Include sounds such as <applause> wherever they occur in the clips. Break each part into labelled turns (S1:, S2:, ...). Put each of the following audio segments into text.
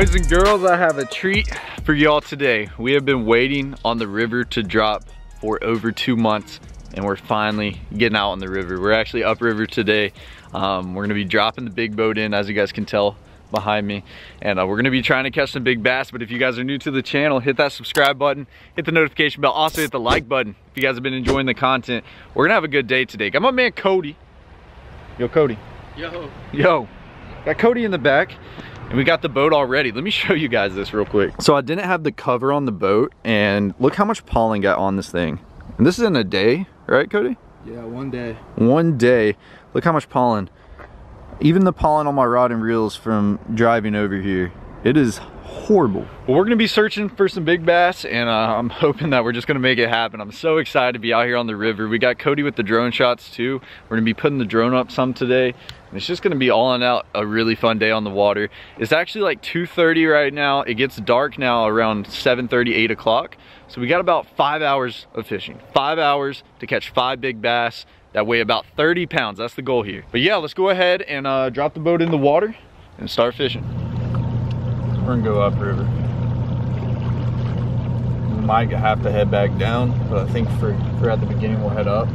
S1: boys and girls, I have a treat for y'all today. We have been waiting on the river to drop for over two months and we're finally getting out on the river. We're actually upriver today. Um, we're gonna be dropping the big boat in, as you guys can tell behind me. And uh, we're gonna be trying to catch some big bass, but if you guys are new to the channel, hit that subscribe button, hit the notification bell, also hit the like button if you guys have been enjoying the content. We're gonna have a good day today. Got my man Cody. Yo, Cody.
S2: Yo.
S1: Yo. Got Cody in the back and we got the boat already. Let me <laughs> show you guys this real quick. So I didn't have the cover on the boat and look how much pollen got on this thing. And this is in a day, right Cody?
S2: Yeah, one day.
S1: One day. Look how much pollen. Even the pollen on my rod and reels from driving over here. It is horrible. Well, we're gonna be searching for some big bass and uh, I'm <laughs> hoping that we're just gonna make it happen. I'm so excited to be out here on the river. We got Cody with the drone shots too. We're gonna be putting the drone up some today. And it's just gonna be all in out a really fun day on the water. It's actually like 2.30 right now. It gets dark now around 7.30, 8 o'clock. So we got about five hours of fishing. Five hours to catch five big bass that weigh about 30 pounds. That's the goal here. But yeah, let's go ahead and uh, drop the boat in the water and start fishing. We're gonna go upriver. We might have to head back down, but I think for, for at the beginning we'll head up.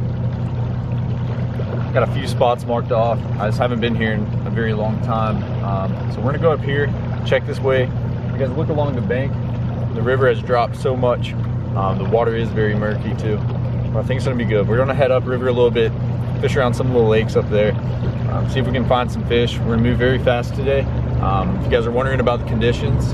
S1: Got a few spots marked off. I just haven't been here in a very long time. Um, so we're gonna go up here, check this way. You guys look along the bank. The river has dropped so much. Um, the water is very murky too. But I think it's gonna be good. We're gonna head upriver a little bit, fish around some the lakes up there, um, see if we can find some fish. We're gonna move very fast today. Um, if you guys are wondering about the conditions,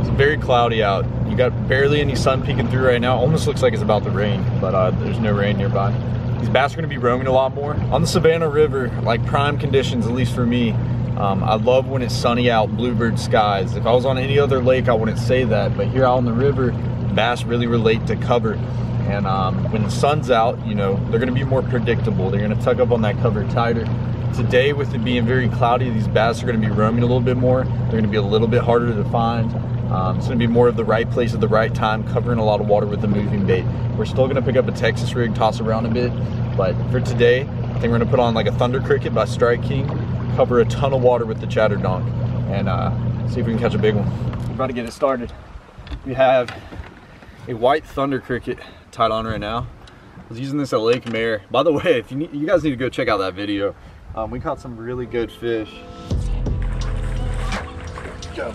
S1: it's very cloudy out. You got barely any sun peeking through right now. Almost looks like it's about to rain, but uh, there's no rain nearby. These bass are gonna be roaming a lot more. On the Savannah River, like prime conditions, at least for me, um, I love when it's sunny out, bluebird skies. If I was on any other lake, I wouldn't say that, but here out on the river, bass really relate to cover. And um, when the sun's out, you know, they're gonna be more predictable. They're gonna tug up on that cover tighter. Today, with it being very cloudy, these bass are gonna be roaming a little bit more. They're gonna be a little bit harder to find. Um, it's gonna be more of the right place at the right time, covering a lot of water with the moving bait. We're still gonna pick up a Texas rig, toss around a bit, but for today, I think we're gonna put on like a Thunder Cricket by Strike King, cover a ton of water with the Chatter Donk, and uh, see if we can catch a big one. We're about to get it started. We have a white Thunder Cricket tied on right now. I was using this at Lake Mare. By the way, if you need, you guys need to go check out that video. Um, we caught some really good fish. Go.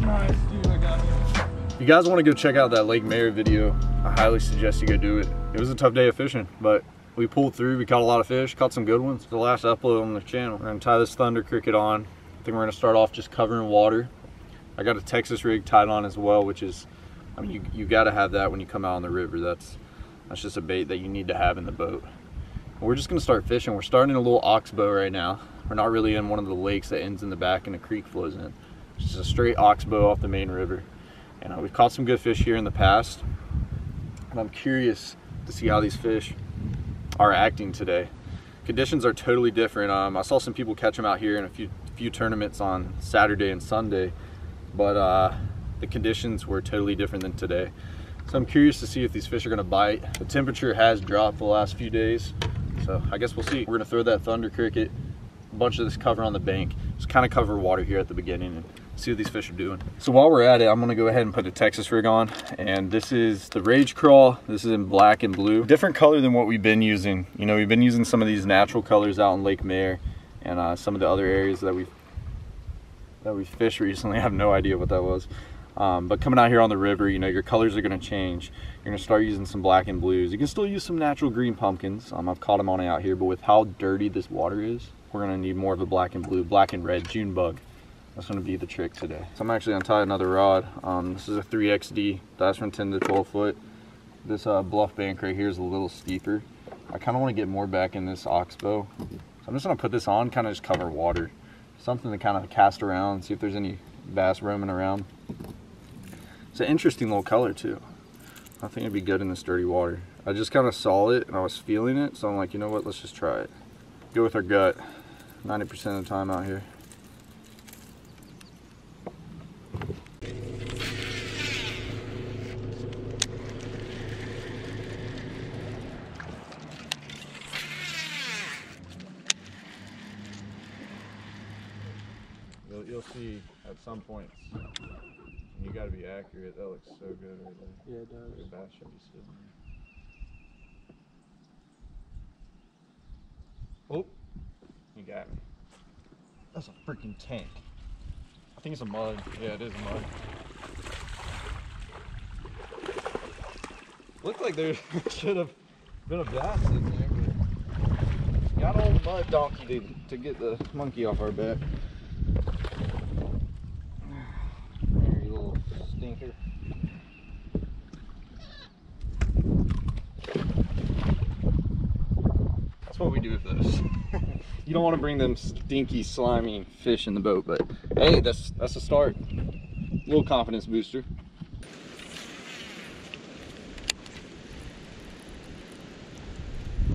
S2: Nice, dude, I got you.
S1: If you guys want to go check out that Lake Mare video, I highly suggest you go do it. It was a tough day of fishing, but we pulled through. We caught a lot of fish, caught some good ones. The last upload on the channel. We're gonna tie this Thunder Cricket on. I think we're gonna start off just covering water. I got a Texas rig tied on as well, which is, I mean, you, you gotta have that when you come out on the river. That's, that's just a bait that you need to have in the boat. We're just gonna start fishing. We're starting a little oxbow right now. We're not really in one of the lakes that ends in the back and a creek flows in. It's just a straight oxbow off the main river. And uh, we've caught some good fish here in the past. And I'm curious to see how these fish are acting today. Conditions are totally different. Um, I saw some people catch them out here in a few few tournaments on Saturday and Sunday, but uh, the conditions were totally different than today. So I'm curious to see if these fish are gonna bite. The temperature has dropped the last few days, so I guess we'll see. We're gonna throw that Thunder Cricket, a bunch of this cover on the bank, just kind of cover water here at the beginning and see what these fish are doing. So while we're at it, I'm gonna go ahead and put a Texas rig on. And this is the Rage Craw. This is in black and blue. Different color than what we've been using. You know, we've been using some of these natural colors out in Lake Mare and uh, some of the other areas that we've that we fished recently. <laughs> I have no idea what that was. Um, but coming out here on the river, you know, your colors are gonna change. You're gonna start using some black and blues. You can still use some natural green pumpkins. Um, I've caught them on out here, but with how dirty this water is, we're gonna need more of a black and blue, black and red June bug. That's gonna be the trick today. So I'm actually gonna tie another rod. Um, this is a 3XD, that's from 10 to 12 foot. This uh, bluff bank right here is a little steeper. I kinda wanna get more back in this oxbow. So I'm just gonna put this on, kinda just cover water. Something to kind of cast around, see if there's any bass roaming around. It's an interesting little color too. I think it'd be good in this dirty water. I just kind of saw it and I was feeling it, so I'm like, you know what, let's just try it. Go with our gut 90% of the time out here. You'll, see at some points. And you got to be accurate. That looks so good right there.
S2: Yeah, it does.
S1: Your bass should be sitting there. Oh, you got me. That's a freaking tank. I think it's a mud. Yeah, it is a mud. Looked like there <laughs> should have been a bass in there, but got on the mud donkey to, to get the monkey off our back. There, you little stinker. With those. <laughs> you don't want to bring them stinky, slimy fish in the boat, but hey, that's that's a start. little confidence booster.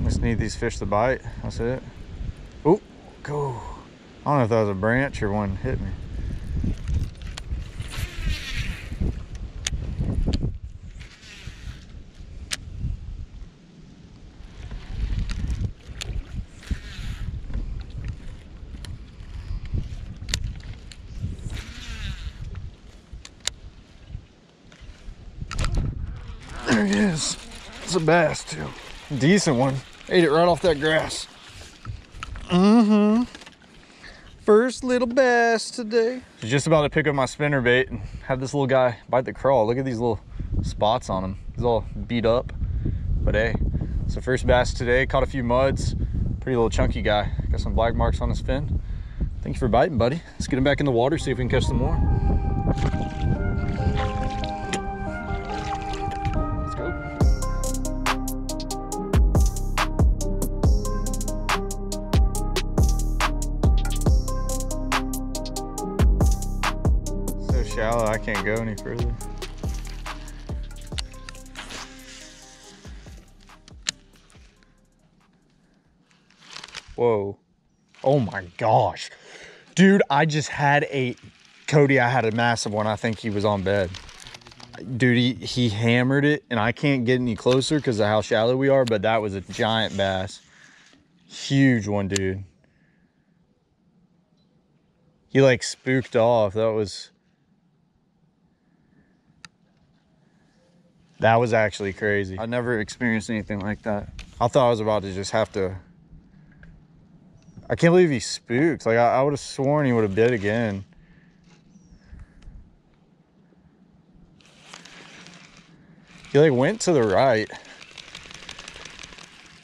S1: Just need these fish to bite. That's it. Oh, go. I don't know if that was a branch or one hit me. There it is. It's a bass too. Decent one. Ate it right off that grass. Mm-hmm. First little bass today. Just about to pick up my spinner bait and have this little guy bite the crawl. Look at these little spots on him. He's all beat up. But hey, it's the first bass today. Caught a few muds. Pretty little chunky guy. Got some black marks on his fin. Thank you for biting, buddy. Let's get him back in the water, see if we can catch some more. Shallow, I can't go any further. Whoa. Oh my gosh. Dude, I just had a, Cody, I had a massive one. I think he was on bed. Dude, he, he hammered it and I can't get any closer because of how shallow we are, but that was a giant bass. Huge one, dude. He like spooked off. That was, that was actually crazy. I never experienced anything like that. I thought I was about to just have to I can't believe he spooked. Like I, I would have sworn he would have bit again. He like went to the right.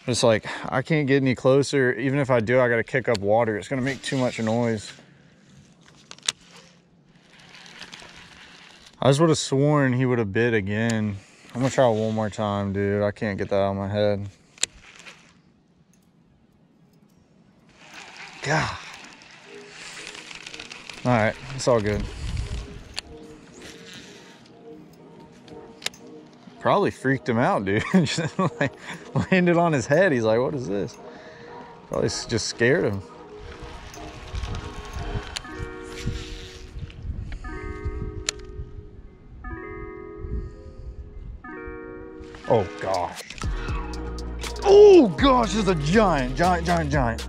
S1: It's like I can't get any closer. Even if I do, I gotta kick up water. It's gonna make too much noise. I just would have sworn he would have bit again. I'm gonna try one more time, dude. I can't get that out of my head. God. All right, it's all good. Probably freaked him out, dude. <laughs> just like landed on his head. He's like, what is this? Probably just scared him. Oh gosh, it's a giant, giant, giant, giant.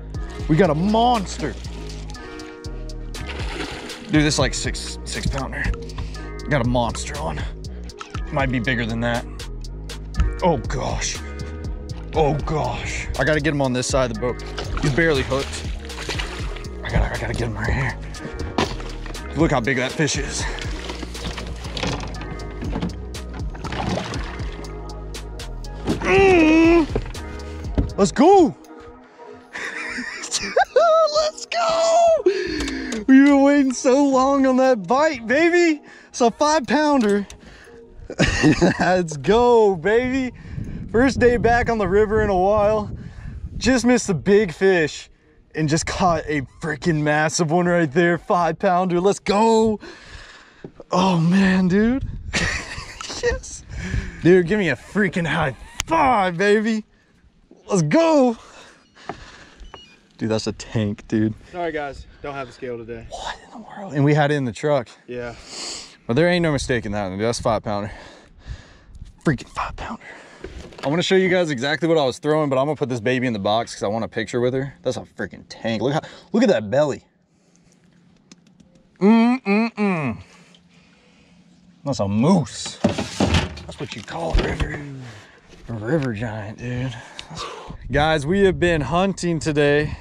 S1: We got a monster. Dude, this is like six six pounder. Got a monster on. Might be bigger than that. Oh gosh. Oh gosh. I gotta get him on this side of the boat. He's barely hooked. I gotta I gotta get him right here. Look how big that fish is. Mm. Let's go. <laughs> Let's go! We've been waiting so long on that bite, baby. It's a five pounder. <laughs> Let's go, baby. First day back on the river in a while. Just missed a big fish and just caught a freaking massive one right there. Five pounder. Let's go. Oh man, dude. <laughs> yes. Dude, give me a freaking high five, baby. Let's go. Dude, that's a tank, dude.
S2: Sorry guys, don't have the scale today.
S1: What in the world? And we had it in the truck.
S2: Yeah.
S1: But there ain't no mistake in that. dude. That's five pounder. Freaking five pounder. I want to show you guys exactly what I was throwing, but I'm gonna put this baby in the box because I want a picture with her. That's a freaking tank. Look how look at that belly. Mm-mm-mm. That's a moose. That's what you call a river. A river giant, dude. Guys, we have been hunting today.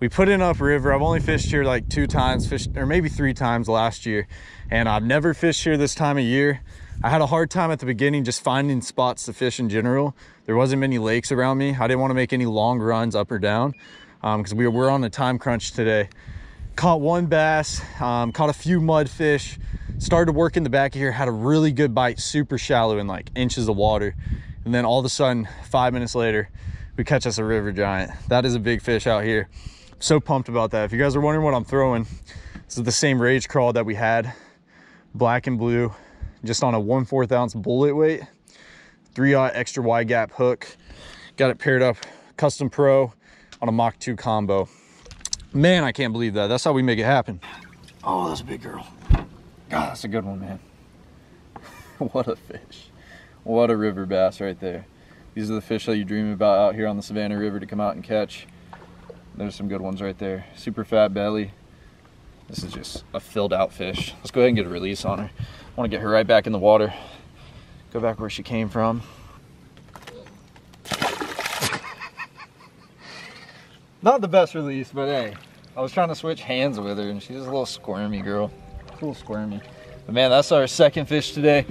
S1: We put in upriver. I've only fished here like two times, fished or maybe three times last year, and I've never fished here this time of year. I had a hard time at the beginning just finding spots to fish in general. There wasn't many lakes around me. I didn't want to make any long runs up or down because um, we were on a time crunch today. Caught one bass, um, caught a few mudfish, started to work in the back of here, had a really good bite, super shallow in like inches of water. And then all of a sudden, five minutes later, we catch us a river giant. That is a big fish out here. So pumped about that. If you guys are wondering what I'm throwing, this is the same Rage Craw that we had, black and blue, just on a 1 4th ounce bullet weight, 3 aught extra wide gap hook. Got it paired up custom pro on a Mach 2 combo. Man, I can't believe that. That's how we make it happen. Oh, that's a big girl. God, that's a good one, man. <laughs> what a fish. What a river bass right there. These are the fish that you dream about out here on the Savannah River to come out and catch. There's some good ones right there. Super fat belly. This is just a filled out fish. Let's go ahead and get a release on her. I want to get her right back in the water. Go back where she came from. <laughs> Not the best release, but hey, I was trying to switch hands with her and she's a little squirmy girl. A little squirmy. But man, that's our second fish today.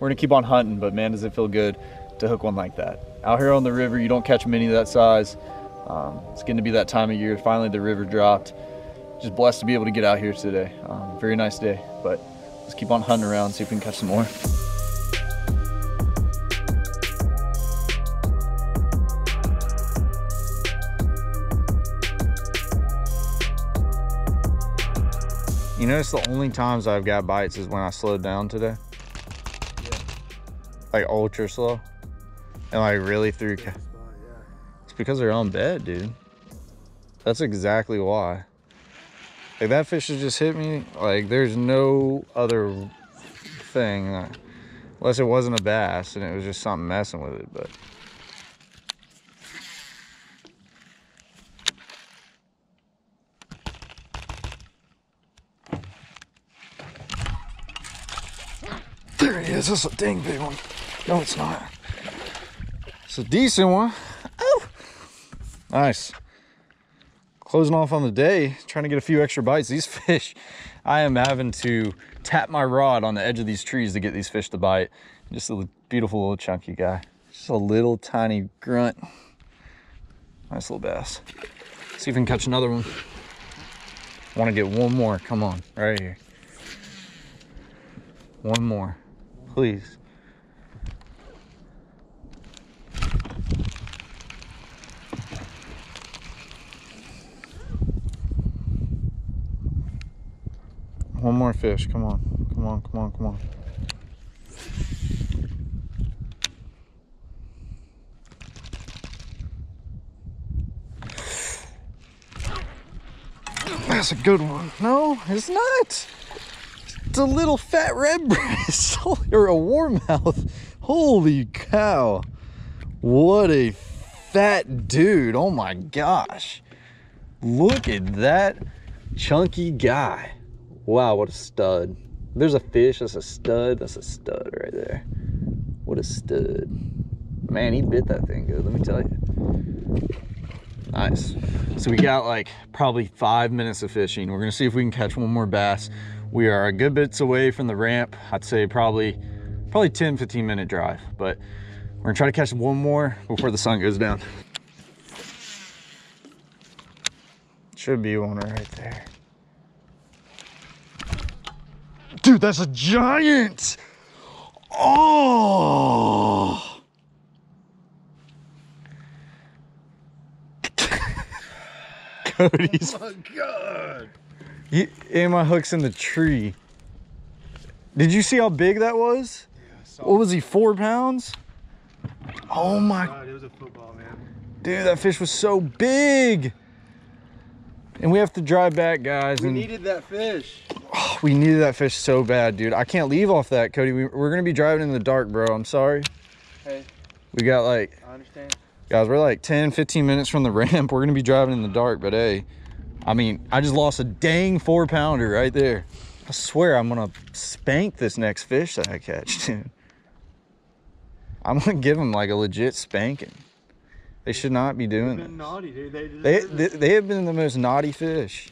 S1: We're gonna keep on hunting, but man, does it feel good to hook one like that. Out here on the river, you don't catch many of that size. Um, it's to be that time of year. Finally, the river dropped. Just blessed to be able to get out here today. Um, very nice day, but let's keep on hunting around, see if we can catch some more. You notice the only times I've got bites is when I slowed down today? Like ultra slow? And like really through... It's because they're on bed, dude. That's exactly why. Like that fish has just hit me. Like there's no other thing. uh, Unless it wasn't a bass and it was just something messing with it, but. There he is. That's a dang big one. No, it's not. It's a decent one. Oh, nice. Closing off on the day, trying to get a few extra bites. These <laughs> fish, I am having to tap my rod on the edge of these trees to get these fish to bite. Just a beautiful little chunky guy. Just a little tiny grunt. Nice little bass. See if we can catch another one. Want to get one more. Come on, right here. One more, please. One more fish. Come on. Come on. Come on. Come on. That's a good one. No, it's not. It's a little fat red <laughs> breast <laughs> oh, or a warmouth. Holy cow. What a fat dude. Oh my gosh. Look at that chunky guy. Wow, what a stud. There's a fish, that's a stud. That's a stud right there. What a stud. Man, he bit that thing good, let me tell you. Nice. So we got like probably five minutes of fishing. We're gonna see if we can catch one more bass. We are a good bits away from the ramp. I'd say probably probably 10, 15 minute drive, but we're gonna try to catch one more before the sun goes down. Should be one right there. Dude, that's a giant! Oh! <laughs> Cody's.
S2: Oh my god.
S1: He, and my hook's in the tree. Did you see how big that was? Yeah, What was he, four pounds? Oh, oh my,
S2: God, it was a football, man.
S1: dude, that fish was so big. And we have to drive back, guys.
S2: We
S1: and
S2: needed that fish.
S1: Oh, we needed that fish so bad, dude. I can't leave off that, Cody. We, we're gonna be driving in the dark, bro. I'm sorry.
S2: Hey,
S1: We got like,
S2: I understand.
S1: guys, we're like 10, 15 minutes from the <laughs> ramp. We're gonna be driving in the dark, but hey, I mean, I just lost a dang four pounder right there. I swear I'm gonna spank this next fish that I catch, <laughs> dude. I'm gonna give him like a legit spanking. They should not be doing
S2: Been
S1: this.
S2: naughty, dude. They
S1: They, they, they have been the most naughty fish.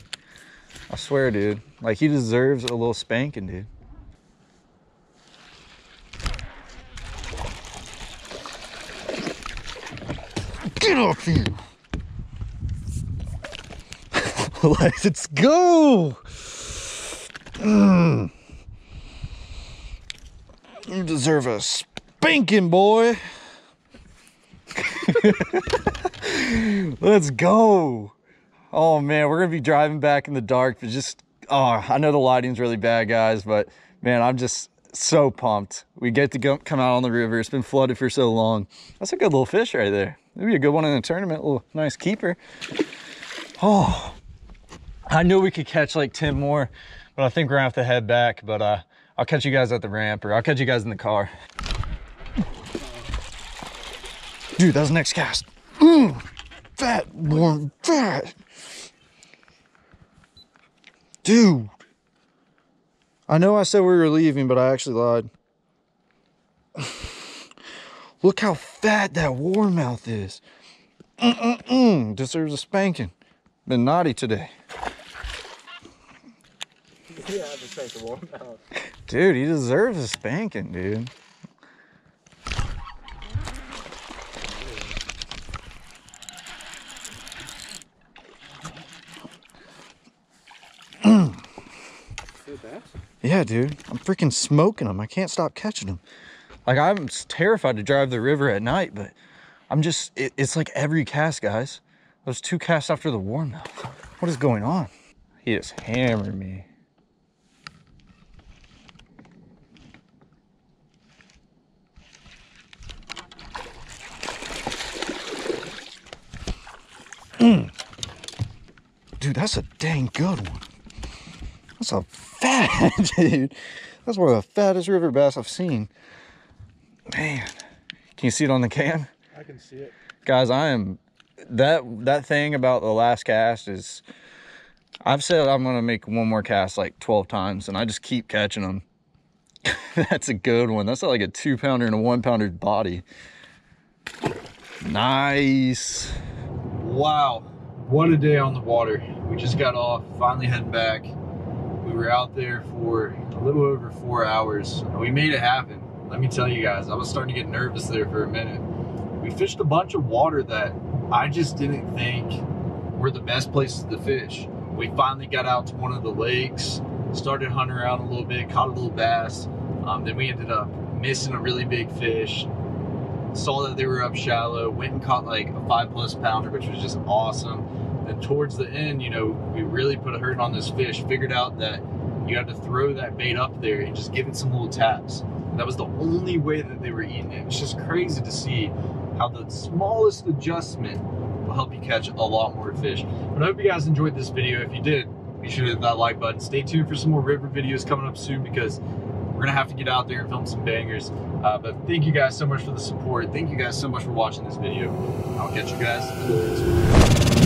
S1: I swear, dude. Like, he deserves a little spanking, dude. Get off here. <laughs> Let's go. Mm. You deserve a spanking, boy. <laughs> Let's go. Oh man, we're gonna be driving back in the dark, but just oh, I know the lighting's really bad, guys, but man, I'm just so pumped. We get to go, come out on the river. It's been flooded for so long. That's a good little fish right there. Maybe a good one in the tournament. A little nice keeper. Oh, I knew we could catch like 10 more, but I think we're gonna have to head back. But uh, I'll catch you guys at the ramp, or I'll catch you guys in the car. Dude, that was next cast. Mm, fat, warm, fat. Dude. I know I said we were leaving, but I actually lied. <sighs> Look how fat that warmouth is. Mm-mm-mm. Deserves a spanking. Been naughty today. <laughs>
S2: Yeah, the take the warm out.
S1: Dude, he deserves a spanking, dude. Yeah, dude. I'm freaking smoking them. I can't stop catching them. Like, I'm terrified to drive the river at night, but I'm just, it, it's like every cast, guys. Those two casts after the warmouth. What is going on? He just hammered me. <clears throat> Dude, that's a dang good one. That's a fat, <laughs> dude. That's one of the fattest river bass I've seen. Man, can you see it on the cam?
S2: I can see it.
S1: Guys, I am, that, that thing about the last cast is, I've said I'm gonna make one more cast like 12 times and I just keep catching them. <laughs> That's a good one. That's like a two pounder and a one pounder body. Nice. Wow. What a day on the water. We just got off, finally heading back. We were out there for a little over four hours. We made it happen. Let me tell you guys, I was starting to get nervous there for a minute. We fished a bunch of water that I just didn't think were the best places to fish. We finally got out to one of the lakes, started hunting around a little bit, caught a little bass. Um, then we ended up missing a really big fish. Saw that they were up shallow, went and caught like a five plus pounder, which was just awesome. Then towards the end, you know, we really put a hurt on this fish. Figured out that you had to throw that bait up there and just give it some little taps. That was the only way that they were eating it. It's just crazy to see how the smallest adjustment will help you catch a lot more fish. But I hope you guys enjoyed this video. If you did, be sure to hit that like button. Stay tuned for some more river videos coming up soon because we're gonna have to get out there and film some bangers. Uh, but thank you guys so much for the support. Thank you guys so much for watching this video. I'll catch you guys